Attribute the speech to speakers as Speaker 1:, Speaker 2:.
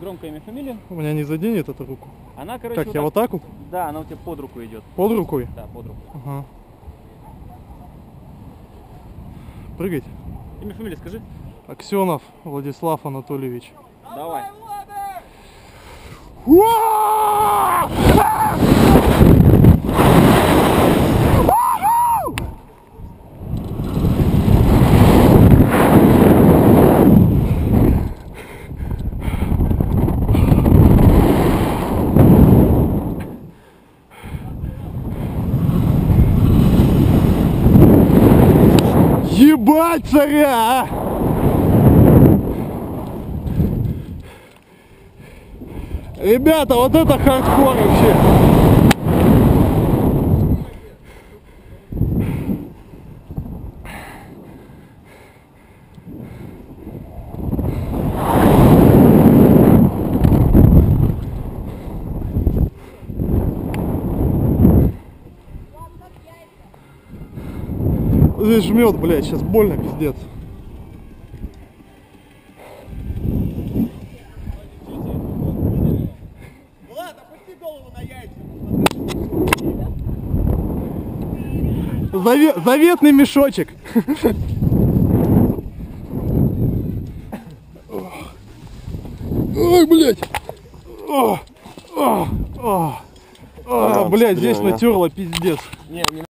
Speaker 1: Громко имя, фамилия.
Speaker 2: У меня не заденет эту руку.
Speaker 1: Она, короче,
Speaker 2: Как, я вот так вот?
Speaker 1: Да, она у тебя под руку идет.
Speaker 2: Под рукой?
Speaker 1: Да, под руку.
Speaker 2: Ага. Прыгать.
Speaker 1: Имя, фамилия скажи.
Speaker 2: Аксенов Владислав Анатольевич.
Speaker 1: Давай.
Speaker 2: Ебать царя! а! Ребята, вот это хардкор вообще. Здесь жмет, блядь, сейчас больно, пиздец.
Speaker 3: Влад, опусти голову на яйца.
Speaker 2: Заве- заветный мешочек. Ой, блядь. О, о, о. А, блядь, здесь натерло пиздец.